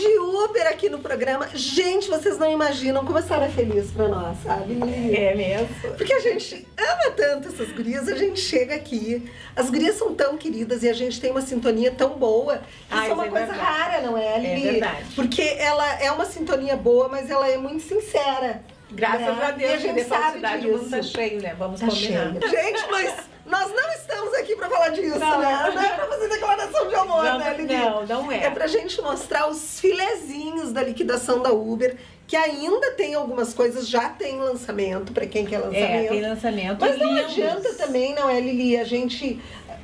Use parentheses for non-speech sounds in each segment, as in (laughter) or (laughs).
Uber aqui no programa. Gente, vocês não imaginam como a senhora é feliz pra nós, sabe? É mesmo? Porque a gente ama tanto essas gurias, a gente chega aqui. As gurias são tão queridas e a gente tem uma sintonia tão boa. Isso Ah, é uma isso é coisa verdade. rara, não é, Lili? É verdade. Porque ela é uma sintonia boa, mas ela é muito sincera. Graças né? a E Deus, a gente de sabe falsidade o mundo tá disso. cheio, né? Vamos Tá combinar. cheio. Gente, mas nós não estamos aqui pra falar disso, Não. né? Não é pra fazer declaração de amor, Não, né, Lili? Não, não é. É pra gente mostrar os filezinhos da liquidação da Uber, que ainda tem algumas coisas, já tem lançamento, pra quem quer lançamento. É, tem lançamento. Mas não lindos. adianta também, não é, Lili? A gente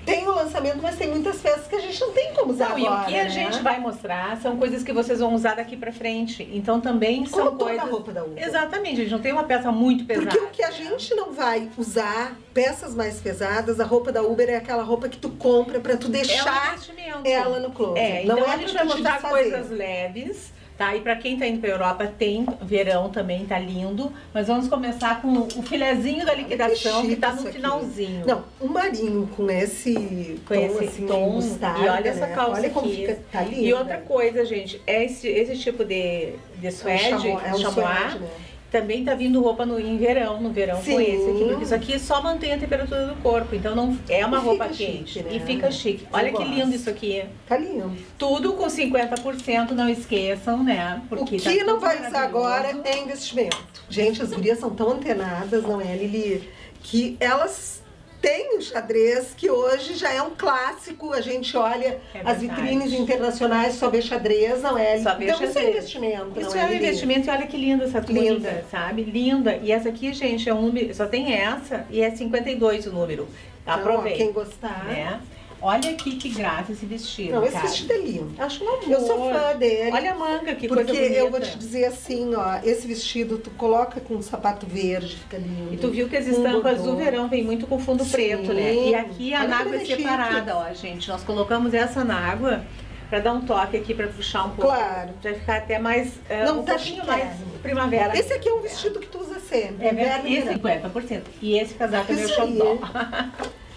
tem o lançamento, mas tem muitas peças que a gente não tem como usar Não, e agora, o que a né? gente vai mostrar são coisas que vocês vão usar daqui pra frente. Então também Como são coisas. a roupa da Uber. Exatamente, a gente não tem uma peça muito pesada. Porque o que a gente não vai usar, peças mais pesadas, a roupa da Uber é aquela roupa que tu compra pra tu é um deixar ela no closet. É, não então é a gente vai mostrar coisas leves, tá? E pra quem tá indo pra Europa, tem verão também, tá lindo. Mas vamos começar com o filezinho da liquidação, que, chique tá no aqui. finalzinho. Não, um marinho com esse Com tom, esse assim, tom. mostarda, E olha essa né? calça Olha como aqui. fica, tá lindo. E outra coisa, gente, é esse, esse tipo de, de suede, é um chamois, suede, né? Também tá vindo roupa no, em verão, no verão com Sim. esse aqui, porque isso aqui só mantém a temperatura do corpo, então não é uma E roupa quente. chique, né? E fica chique. Eu Olha que gosto. lindo isso aqui. Tá lindo. Tudo com 50%, não esqueçam, né? O Porque que tá não vai usar agora é investimento. Gente, as gurias são tão antenadas, não é, Lili? Que elas têm o xadrez, que hoje já é um clássico. A gente olha É as vitrines internacionais, só vê xadrez, não é? Só vê então isso é xadrez. investimento, Isso não é um investimento e olha que linda essa Linda. sabe? Linda. E essa aqui, gente, é um número, só tem essa e é 52 o número. Então, ó, Aproveita. quem gostar. né? Olha aqui que graça esse vestido, Não, esse cara. vestido é lindo. Acho um amor. Eu sou fã dele. Olha a manga, que porque coisa bonita. eu vou te dizer assim, ó, esse vestido tu coloca com um sapato verde, fica lindo. E tu viu que as estampas do verão vem muito com fundo Sim. preto, né? E aqui a Olha nágua é é separada, ó, gente. Nós colocamos essa nágua pra dar um toque aqui, pra puxar um pouco. Claro. Pra ficar até mais, é, Não um tá pouquinho mais primavera. Esse aqui é um vestido que tu usa sempre. É e verdade, esse 50%. E esse casaco é meu xodó. (laughs)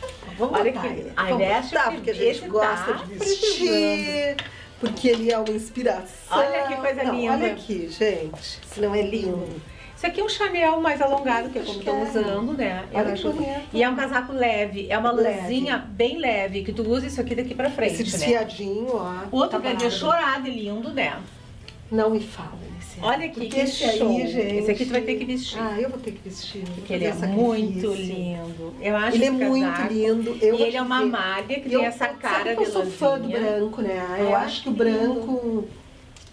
Vamos Olha botar que- ele. Vamos veste botar, que porque a gente esse gosta tá de vestir. Porque ele é uma inspiração. Olha que coisa Não, linda. Olha aqui, gente. Se não é lindo. Isso aqui é um Chanel mais alongado, que é como estão usando, né? Olha que bonito. E é um casaco leve, é uma lãzinha bem leve, que tu usa isso aqui daqui pra frente, Esse né? desfiadinho, ó. Outro tá dizer bárbaro. chorar de lindo, né? Não me aí. Olha aqui, que esse show. aí, gente. Esse aqui tu vai ter que vestir. Ah, eu vou ter que vestir. Porque ele é muito lindo. Eu acho Ele é esse muito casaco- lindo. Eu e ele é uma malha que eu- tem essa cara de eu sou fã do branco, né? Eu É, acho que o branco...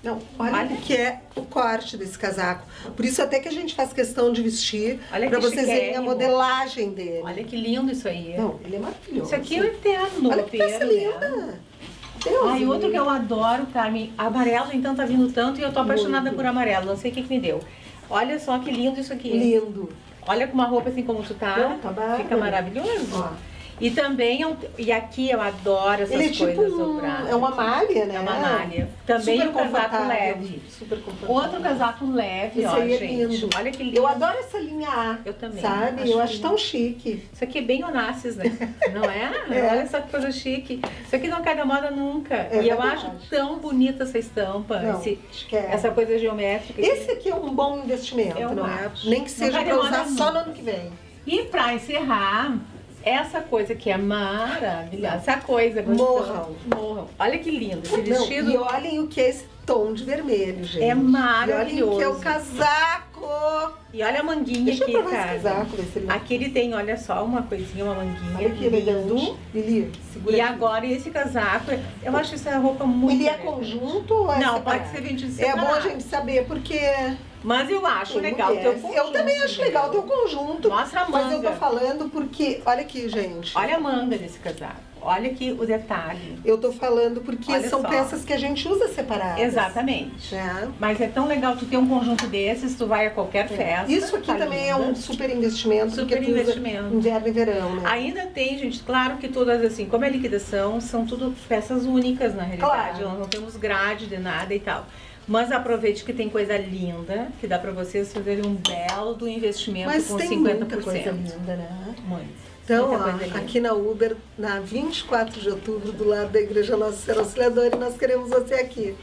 Não, olha, Olha. o que é o corte desse casaco. Por isso até que a gente faz questão de vestir, que vocês verem a modelagem dele. Olha que lindo isso aí. Não, ele é maravilhoso. Isso aqui é o eterno Olha que peça roupeiro, né? Deus e outro que eu adoro, Carmen, amarelo, então tá vindo tanto e eu tô apaixonada Muito. por amarelo, não sei o que que me deu. Olha só que lindo isso aqui. Lindo. Olha com uma roupa assim como tu tá, Não, tá fica maravilhoso. Ó. E também, é um- e aqui eu adoro essas Ele é tipo coisas um, é uma malha, né? É uma malha. Também Super um casaco leve. Super confortável. Outro casaco leve, Esse ó, aí é gente. lindo. Olha que lindo. Eu adoro essa linha A. Eu também. Sabe? Acho eu acho lindo. tão chique. Isso aqui é bem Onassis, né? (laughs) Não é? É. Olha só que coisa chique. Isso aqui não cai da moda nunca. É e eu acho tão bonita essa estampa, Não, esse- é. essa coisa geométrica. Esse aqui é um bom investimento, Eu não é? Nem que seja demorar usar só no ano que vem. E pra encerrar, essa coisa que é maravilhosa, essa coisa gostosa. Morram. Morram. Olha que lindo. Esse Não, vestido e olhem o que é esse tom de vermelho, gente. é E olhem o maravilhoso. que é o casaco. E olha a manguinha Deixa eu aqui, esse cara. casaco, ver se ele... Aqui ele tem, olha só, uma coisinha, uma manguinha. Olha que lindo. Lili, segura E aqui. agora esse casaco, eu acho essa roupa muito Ele é conjunto ou é Não, separado? pode ser vendido É bom a separado. gente saber, porque... Mas eu acho tem legal o teu mulheres. conjunto. Eu também acho legal o teu conjunto. Mostra a Mas eu tô manga. falando porque... Olha aqui, gente. Olha a manga desse casaco. Olha aqui o detalhe. Eu tô falando porque Olha são só. peças que a gente usa separadas. Exatamente. Né? Mas é tão legal tu ter um conjunto desses, tu vai a qualquer festa. Isso aqui tá também é linda. um super investimento. Super investimento. Inverno e verão, né? Ainda tem, gente, claro que todas assim, como é liquidação, são tudo peças únicas na realidade. Claro. Não temos grade de nada e tal. Mas aproveite que tem coisa linda, que dá pra vocês fazerem um belo do investimento Mas com tem 50%. muita coisa linda, né? Muito. Então, ó, aqui na Uber, na 24 de outubro, do lado da Igreja Nossa Senhora Auxiliadora, e nós queremos você aqui.